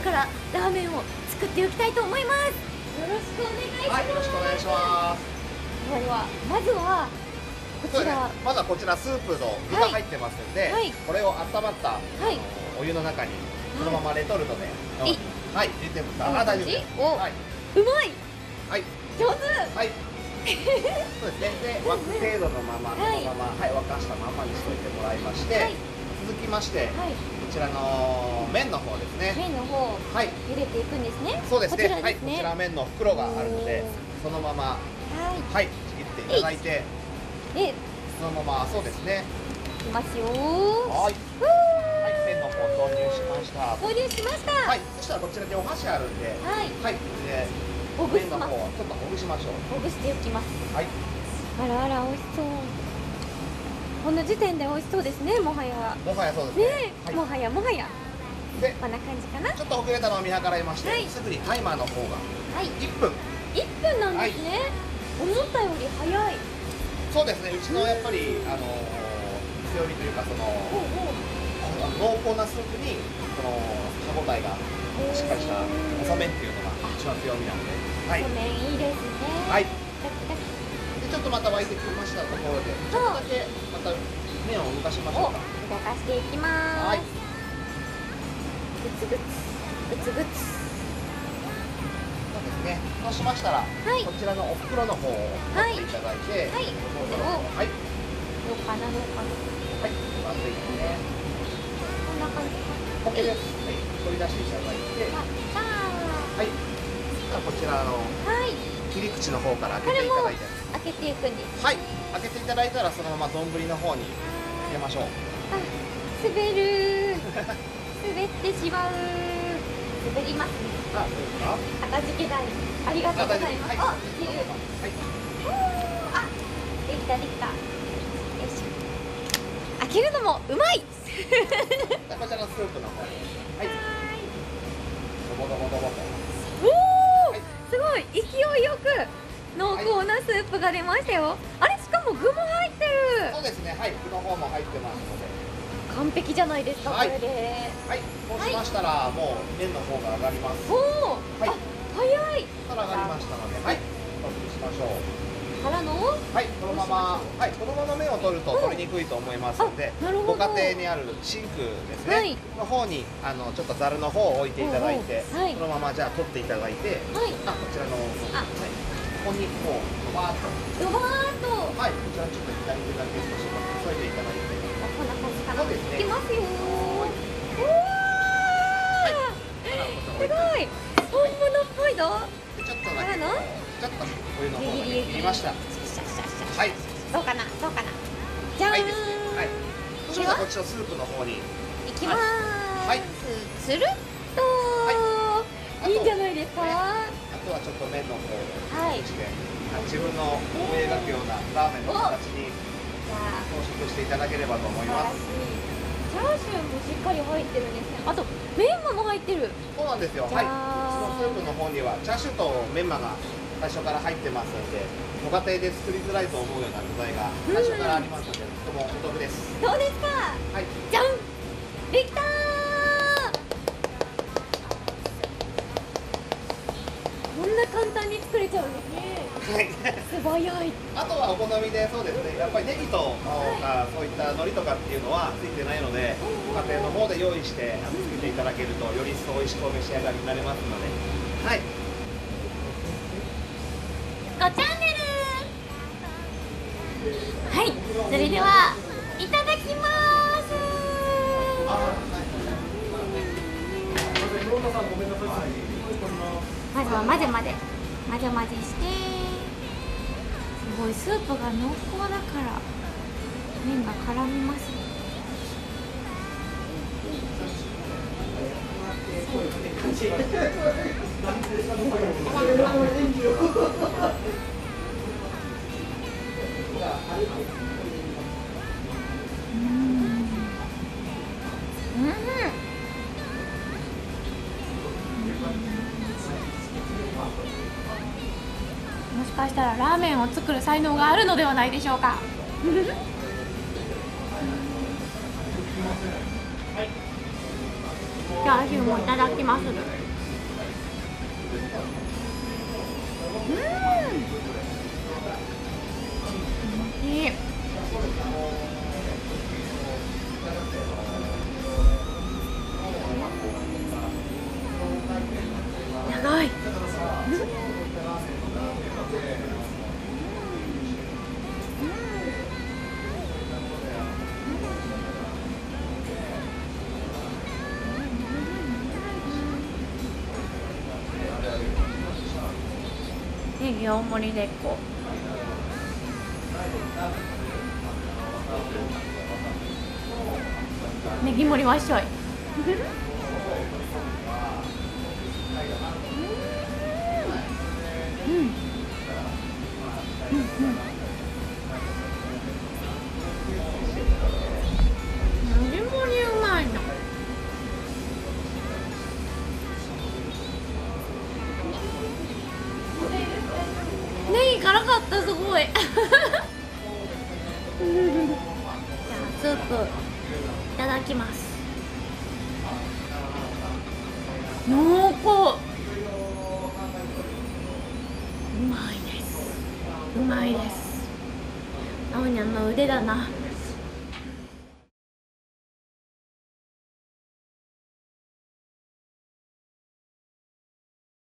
からラーメンを作っておきたいと思います。よろしくお願いします、はい、よろしくお願いします。ではまずはこちら、まずはこちらスープの具が入ってますんで、はい。これを温まった、はい。お湯の中にそのままレトルトで、いはい、入れてもあ大丈夫です。おはい、うまい。はい、上手。はい。そうですね。で、沸く程度のまま、はい。このまま、はい、沸かしたままにしといてもらいまして、はい続きまして、はい。こちらの麺の方ですね。麺の方はい、茹でていくんですね。そうですね。こちらはい、こちら麺の袋があるのでお、そのまま、ははい、ちぎっていただいて、い。でい。そのまま、そうですね。きますよ。はい、い、麺の方投入しました。購入しました。はい、そしたらこちらにお箸あるんで、はい。はい、で麺の方ちょっとほぐしましょう。ほぐしておきます。はい、あらあら美味しそうこの時点で美味しそうですねもはや。もはやそうですね。ね。え、もはやもはや。で、こんな感じかな。ちょっとほぐれたのを見計らいまして、はい。すぐにタイマーの方がはい。1分。1分なんですね、思ったより早い。そうですね、うちのやっぱりあの強みというかその濃厚なスープにその歯ごたえがしっかりした細麺っていうのが一番強みなんで、はい、ごめんいいですね。はい。ちょっとまた沸いてきましたところで、ちょっとだけまた麺を動かしましょおうか。動かしていきまはい。グツグツグツグツ。そうですね。そうしましたら、い。こちらのお袋の方をはい取っていただいて、はい。お袋の方はい、どうかなどうかな。はい、まずいですね。こんな感じ OK です。はい、取り出していただいて、はい。じゃあこちらのはい。切り口の方から開けていただいて、開けていくんですはい、開けていただいたらそのまま丼の方に入れましょう。あ滑る。滑ってしまう。滑りますね。あ、そうですか？かたじけないありがとうございます。はい、あいける。はい。あできたできた。よいしょ。開けるのもうまい。こちらのスープの方に、はい、ドボドボドボと。おお、はい。すごい。勢いよく濃厚なスープが出ましたよ、あれしかも具も入ってる。そうですね、はい、具の方も入ってますので、完璧じゃないですか、はい。これで。はい、そうしましたら、もう麺の方が上がります。おお、はい。あ早い。から上がりましたので、はい、お取りしましょう。からの。はい、このまま、はい、このまま麺を取ると取りにくいと思いますので、あなるほど。ご家庭にあるシンクですね、はい。の方にあのちょっとざるの方を置いていただいて、はい。そのままじゃあ取っていただいて、はい。あこちらの、あ。はい、ここにこうバーッと、ドバーッと。はい、こちらちょっと左手だけ少し添えていただいて、あこんな感じかなそうですねい。きますよーうわー、すごい。本物っぽい。ぞでちょっとだけちょっとお湯の方だけギリギリ切りました。はい、どうかなどうかなじゃーん、はい。ですね。はい。そしたらこっちのスープの方に、い。きまーす、はい。つるっとー、い。い、い。んじゃない。ですか、あとはちょっと麺の方をはい少しで、あ自分の思い描くようなラーメンの形にじゃあ装飾していただければと思います。いチャーシューもしっかり入ってるんですねあとメンマも入ってるそうなんですよ。はい。あそのスープの方にはチャーシューとメンマが最初から入ってますので、ご家庭で作りづらいと思うような具材が最初からありますので、とてもお得です。どうですか？はい。じゃんできたんな簡単に作れちゃうんですね。はい。素早い。あとはお好みでそうですね、やっぱりネギとかそういった海苔とかっていうのはついてないので、ご家庭の方で用意してあの作っていただけるとより一層美味しくお召し上がりになれますので、はい。5チャンネル。はい。それではいただきますまずは混ぜ混ぜ。混ぜ混ぜして。すごいスープが濃厚だから。麺が絡みますね。したらラーメンを作る才能があるのではないでしょうか。チャーシューもいただきます。うん。いい。長い。ネギ大盛りでいこ。うネギ盛りわっしょい。うん。うん。うん。ごい。じゃあスープいただきます。濃厚。うまいです。うまいです。あおにゃんの腕だな